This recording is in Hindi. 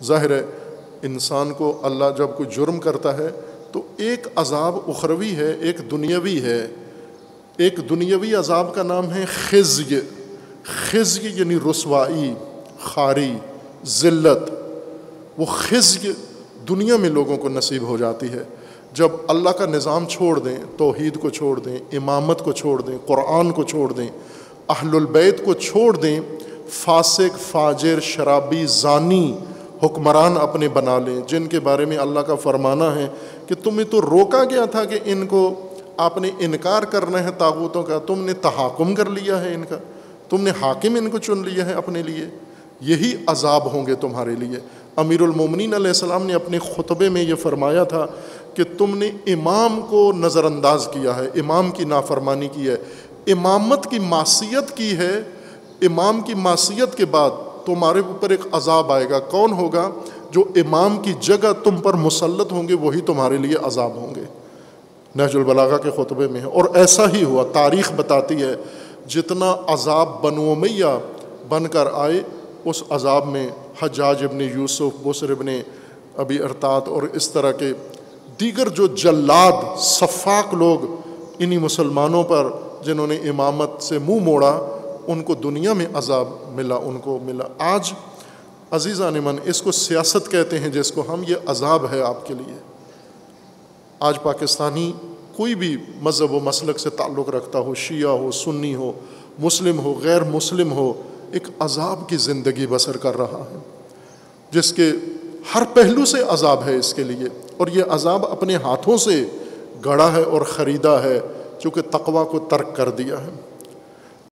ज़ाहिर है, इंसान को अल्लाह जब कोई जुर्म करता है तो एक अजाब उखरवी है, एक दुनियावी है। एक दुनियावी अजाब का नाम है खिज़ खिज़ यानी रसवाई, खारी, ज़िल्लत। वो खिज़ दुनिया में लोगों को नसीब हो जाती है। जब अल्लाह का निज़ाम छोड़ दें, तोहीद को छोड़ दें, इमामत को छोड़ दें कुरान को छोड़ दें अहलुलबैत को छोड़ दें, फासिक, फाजिर, शराबी, ज़ानी हुक्मरान अपने बना लें, जिनके बारे में अल्लाह का फरमाना है कि तुम्हें तो रोका गया था कि इनको आपने इनकार करना है ताबूतों का, तुमने तहाकुम कर लिया है इनका, तुमने हाकिम इनको चुन लिया है अपने लिए। यही अजाब होंगे तुम्हारे लिए। अमीरमिन सलाम ने अपने खुतबे में ये फरमाया था कि तुमने इमाम को नज़रअंदाज किया है, इमाम की नाफरमानी की है, इमामत की मासीत की है, इमाम की मासीत के बाद तुम्हारे ऊपर एक अजाब आएगा। कौन होगा? जो इमाम की जगह तुम पर मुसलत होंगे, वही तुम्हारे लिए अजाब होंगे। नहजुलबलागा के खुतबे में। और ऐसा ही हुआ। तारीख़ बताती है, जितना अजाब बनो बनोमैया बनकर आए, उस अजाब में हजाज इबन यूसुफ, बसर इबन अभी अरतात और इस तरह के दीगर जो जल्लाद, सफ़ाक लोग, इन्हीं मुसलमानों पर, जिन्होंने इमामत से मुँह मोड़ा उनको दुनिया में अजाब मिला, उनको मिला। आज अजीज़ा निमन इसको सियासत कहते हैं जिसको हम, ये अजाब है आपके लिए। आज पाकिस्तानी कोई भी मज़हब व मसलक से ताल्लुक़ रखता हो, शिया हो, सुन्नी हो, मुस्लिम हो, गैर मुस्लिम हो, एक अजाब की ज़िंदगी बसर कर रहा है, जिसके हर पहलू से अजाब है इसके लिए। और ये अजाब अपने हाथों से गढ़ा है और ख़रीदा है, चूँकि तकवा को तर्क कर दिया है।